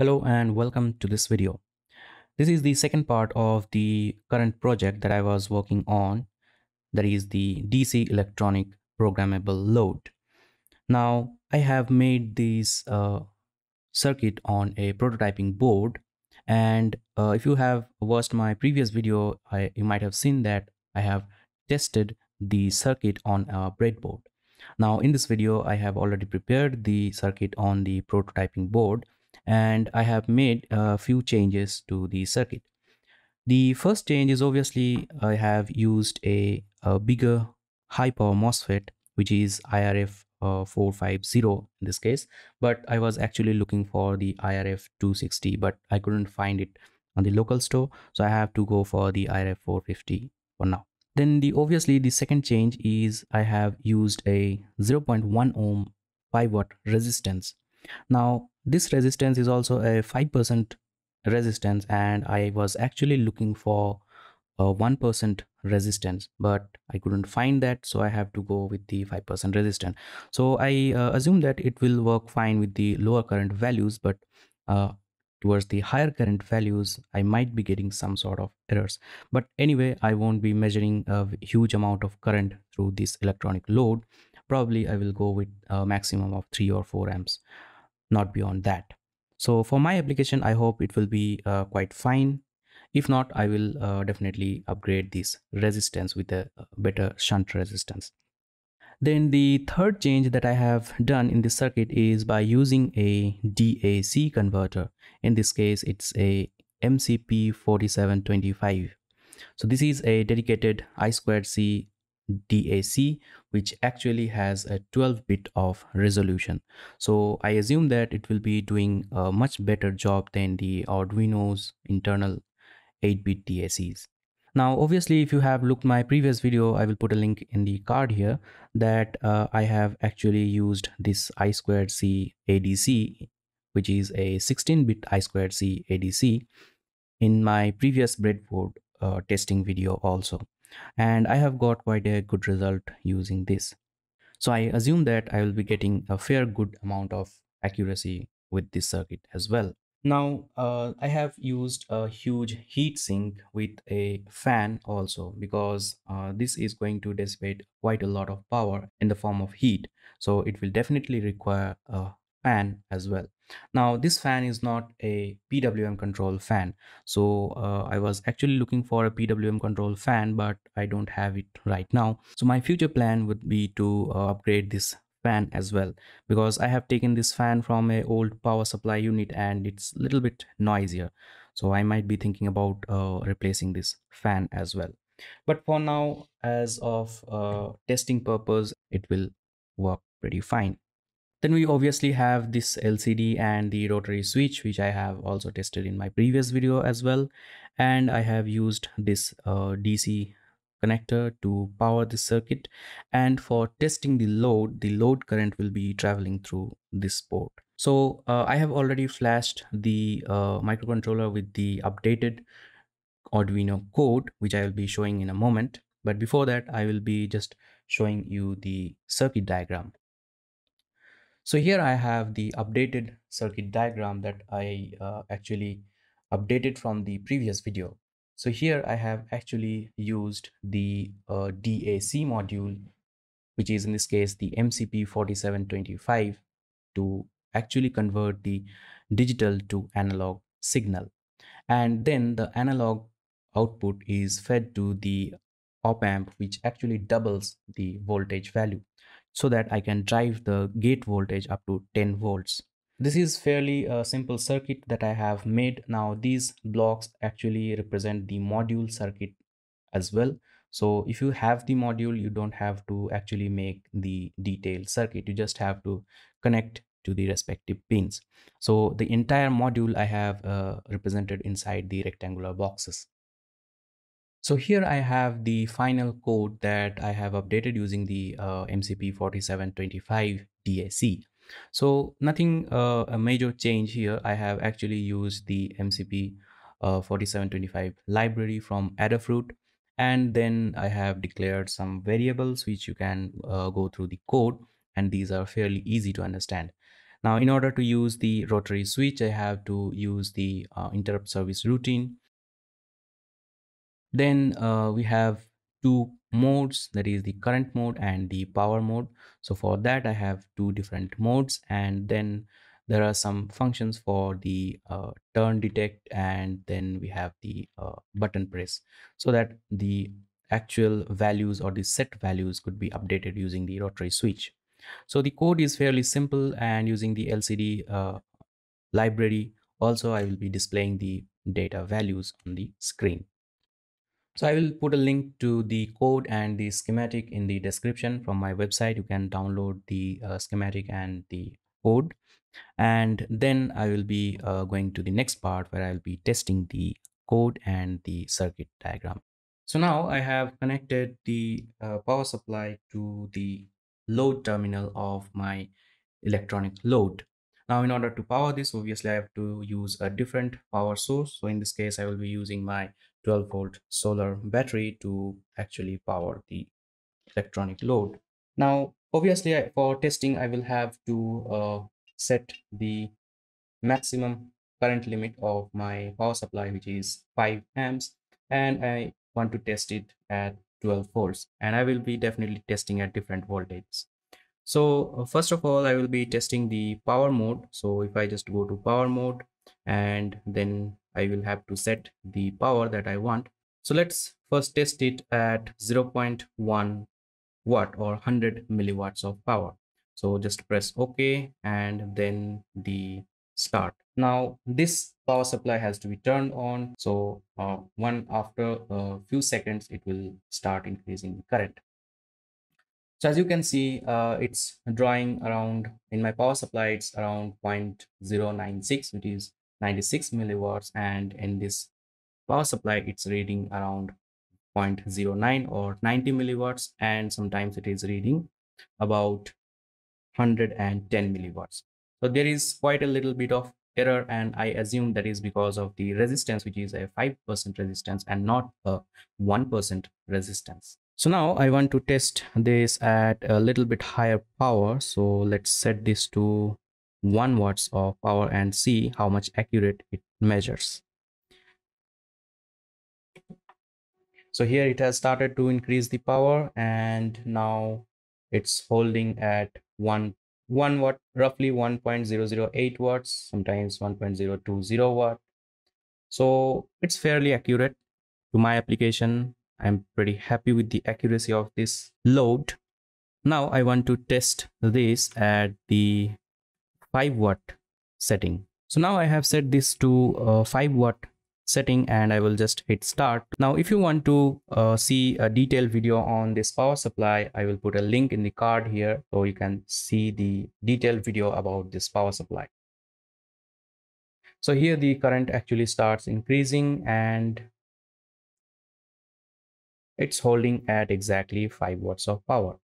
Hello and welcome to this video. This is the second part of the current project that I was working on that is the DC electronic programmable load. Now I have made this uh, circuit on a prototyping board and uh, if you have watched my previous video I, you might have seen that I have tested the circuit on a breadboard. Now in this video I have already prepared the circuit on the prototyping board and I have made a few changes to the circuit. The first change is obviously I have used a, a bigger high power MOSFET which is IRF uh, 450 in this case but I was actually looking for the IRF 260 but I couldn't find it on the local store so I have to go for the IRF 450 for now. Then the obviously the second change is I have used a 0.1 ohm 5 watt resistance. Now this resistance is also a 5% resistance and I was actually looking for a 1% resistance but I couldn't find that so I have to go with the 5% resistance. So I uh, assume that it will work fine with the lower current values but uh, towards the higher current values I might be getting some sort of errors. But anyway I won't be measuring a huge amount of current through this electronic load. Probably I will go with a maximum of 3 or 4 amps not beyond that. So for my application, I hope it will be uh, quite fine. If not, I will uh, definitely upgrade this resistance with a better shunt resistance. Then the third change that I have done in this circuit is by using a DAC converter. In this case, it's a MCP4725. So this is a dedicated I2C DAC which actually has a 12 bit of resolution. So I assume that it will be doing a much better job than the Arduino's internal 8 bit DACs now obviously if you have looked my previous video I will put a link in the card here that uh, I have actually used this I2C ADC which is a 16 bit I2C ADC in my previous breadboard uh, testing video also and I have got quite a good result using this. So I assume that I will be getting a fair good amount of accuracy with this circuit as well. Now uh, I have used a huge heat sink with a fan also because uh, this is going to dissipate quite a lot of power in the form of heat. So it will definitely require a fan as well now this fan is not a pwm control fan. So uh, i was actually looking for a pwm control fan but i don't have it right now. So my future plan would be to uh, upgrade this fan as well because i have taken this fan from a old power supply unit and it's a little bit noisier. So i might be thinking about uh, replacing this fan as well. But for now as of uh, testing purpose it will work pretty fine then we obviously have this LCD and the rotary switch, which I have also tested in my previous video as well. And I have used this uh, DC connector to power the circuit. And for testing the load, the load current will be traveling through this port. So uh, I have already flashed the uh, microcontroller with the updated Arduino code, which I will be showing in a moment. But before that, I will be just showing you the circuit diagram. So here I have the updated circuit diagram that I uh, actually updated from the previous video. So here I have actually used the uh, DAC module, which is in this case the MCP4725 to actually convert the digital to analog signal. And then the analog output is fed to the op amp, which actually doubles the voltage value so that I can drive the gate voltage up to 10 volts. This is fairly a simple circuit that I have made. Now these blocks actually represent the module circuit as well. So if you have the module, you don't have to actually make the detailed circuit. You just have to connect to the respective pins. So the entire module I have uh, represented inside the rectangular boxes. So here I have the final code that I have updated using the uh, MCP4725 DAC. So nothing uh, a major change here. I have actually used the MCP uh, 4725 library from Adafruit and then I have declared some variables which you can uh, go through the code and these are fairly easy to understand. Now, in order to use the rotary switch, I have to use the uh, interrupt service routine. Then uh, we have two modes that is the current mode and the power mode. So for that i have two different modes and then there are some functions for the uh, turn detect and then we have the uh, button press so that the actual values or the set values could be updated using the rotary switch. So the code is fairly simple and using the lcd uh, library also i will be displaying the data values on the screen so I will put a link to the code and the schematic in the description from my website. You can download the uh, schematic and the code. And then I will be uh, going to the next part where I'll be testing the code and the circuit diagram. So now I have connected the uh, power supply to the load terminal of my electronic load. Now in order to power this, obviously I have to use a different power source. So in this case, I will be using my 12 volt solar battery to actually power the electronic load. Now, obviously for testing, I will have to uh, set the maximum current limit of my power supply, which is 5 amps, and I want to test it at 12 volts, and I will be definitely testing at different voltages. So uh, first of all, I will be testing the power mode. So if I just go to power mode and then I will have to set the power that I want. So let's first test it at 0.1 watt or 100 milliwatts of power. So just press OK and then the start. Now this power supply has to be turned on. So uh, one after a few seconds, it will start increasing the current. So as you can see, uh, it's drawing around in my power supply, it's around 0.096, which is 96 milliwatts and in this power supply it's reading around 0.09 or 90 milliwatts and sometimes it is reading about 110 milliwatts. So there is quite a little bit of error and i assume that is because of the resistance which is a 5% resistance and not a 1% resistance. So now i want to test this at a little bit higher power. So let's set this to 1 watts of power and see how much accurate it measures. So here it has started to increase the power and now it's holding at 1 1 watt roughly 1.008 watts sometimes 1.020 watt. So it's fairly accurate. To my application i'm pretty happy with the accuracy of this load. Now i want to test this at the 5 watt setting. So now I have set this to uh, 5 watt setting and I will just hit start. Now if you want to uh, see a detailed video on this power supply, I will put a link in the card here so you can see the detailed video about this power supply. So here the current actually starts increasing and it's holding at exactly 5 watts of power.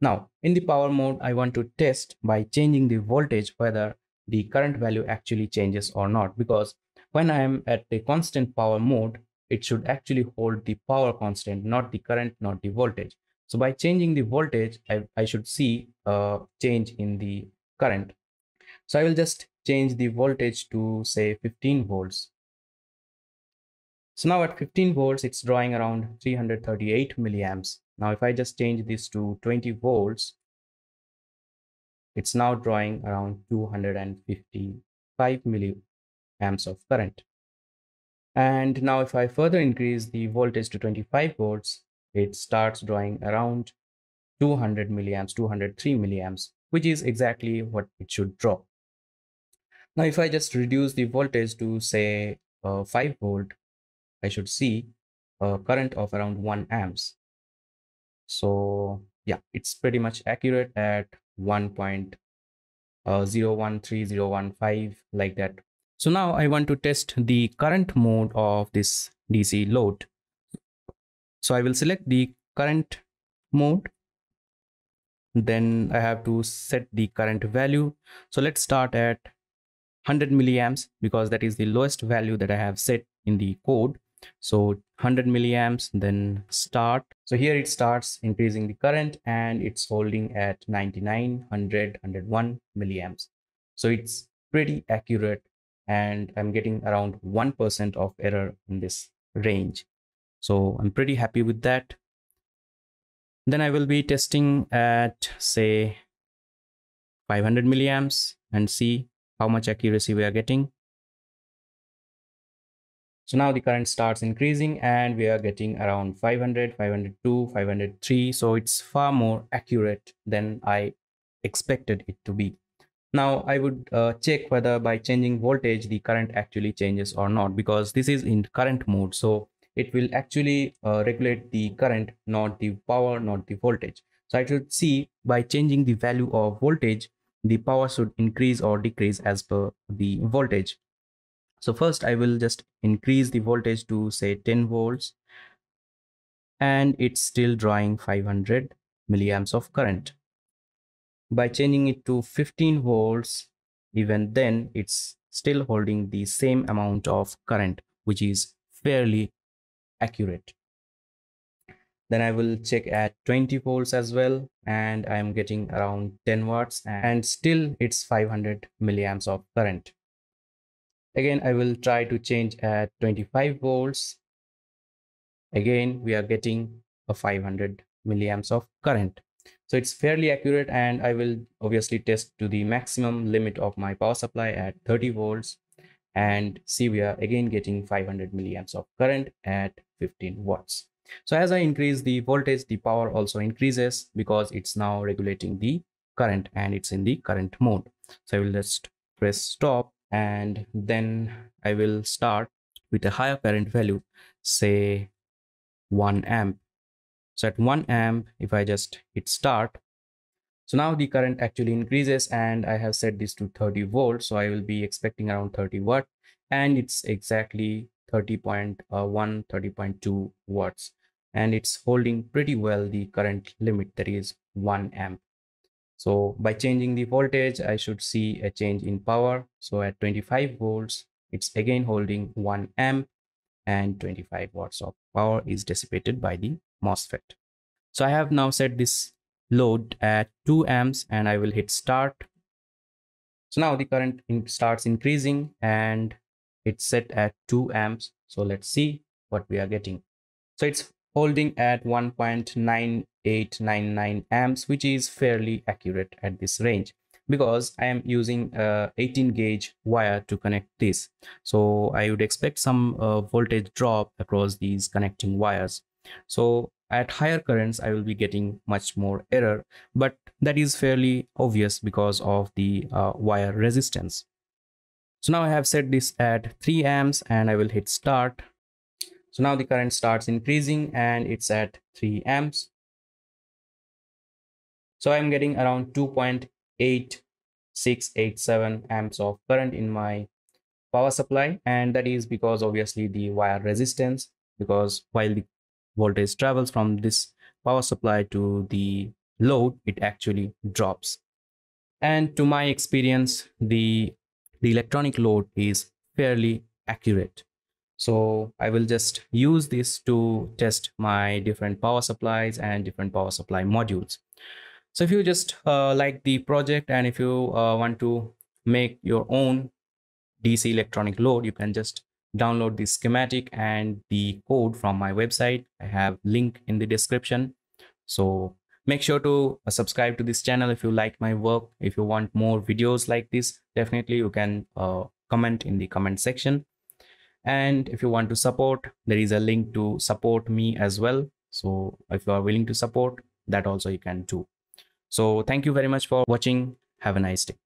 Now, in the power mode, I want to test by changing the voltage whether the current value actually changes or not because when I am at the constant power mode, it should actually hold the power constant, not the current, not the voltage. So by changing the voltage, I, I should see a change in the current. So I will just change the voltage to say 15 volts. So now at 15 volts, it's drawing around 338 milliamps. Now, if I just change this to 20 volts, it's now drawing around 255 milliamps of current. And now if I further increase the voltage to 25 volts, it starts drawing around 200 milliamps, 203 milliamps, which is exactly what it should draw. Now, if I just reduce the voltage to say uh, 5 volt, I should see a current of around 1 amps so yeah it's pretty much accurate at 1.013015 uh, like that. So now i want to test the current mode of this dc load. So i will select the current mode. Then i have to set the current value. So let's start at 100 milliamps because that is the lowest value that i have set in the code so 100 milliamps then start. So here it starts increasing the current and it's holding at 99 100 101 milliamps. So it's pretty accurate and i'm getting around 1% of error in this range. So i'm pretty happy with that. Then i will be testing at say 500 milliamps and see how much accuracy we are getting so now the current starts increasing and we are getting around 500, 502, 503. So it's far more accurate than I expected it to be. Now I would uh, check whether by changing voltage the current actually changes or not because this is in current mode. So it will actually uh, regulate the current, not the power, not the voltage. So I should see by changing the value of voltage, the power should increase or decrease as per the voltage. So first I will just increase the voltage to say 10 volts and it's still drawing 500 milliamps of current. By changing it to 15 volts, even then it's still holding the same amount of current, which is fairly accurate. Then I will check at 20 volts as well and I'm getting around 10 watts and still it's 500 milliamps of current. Again, I will try to change at 25 volts. Again, we are getting a 500 milliamps of current. So it's fairly accurate and I will obviously test to the maximum limit of my power supply at 30 volts and see we are again getting 500 milliamps of current at 15 watts. So as I increase the voltage, the power also increases because it's now regulating the current and it's in the current mode. So I will just press stop and then I will start with a higher current value, say 1 amp. So at 1 amp, if I just hit start, so now the current actually increases and I have set this to 30 volts. So I will be expecting around 30 watt and it's exactly 30.1, uh, 30.2 watts. And it's holding pretty well the current limit that is 1 amp. So by changing the voltage, I should see a change in power. So at 25 volts, it's again holding 1 amp and 25 watts of power is dissipated by the MOSFET. So I have now set this load at 2 amps and I will hit start. So now the current in starts increasing and it's set at 2 amps. So let's see what we are getting. So it's holding at 1.9899 amps, which is fairly accurate at this range because I am using a 18 gauge wire to connect this. So I would expect some uh, voltage drop across these connecting wires. So at higher currents, I will be getting much more error, but that is fairly obvious because of the uh, wire resistance. So now I have set this at 3 amps and I will hit start so now the current starts increasing and it's at 3 amps. So I'm getting around 2.8687 amps of current in my power supply. And that is because obviously the wire resistance because while the voltage travels from this power supply to the load it actually drops. And to my experience the the electronic load is fairly accurate so I will just use this to test my different power supplies and different power supply modules. So if you just uh, like the project and if you uh, want to make your own DC electronic load, you can just download the schematic and the code from my website. I have link in the description. So make sure to uh, subscribe to this channel if you like my work. If you want more videos like this, definitely you can uh, comment in the comment section and if you want to support there is a link to support me as well. So if you are willing to support that also you can do. So thank you very much for watching. Have a nice day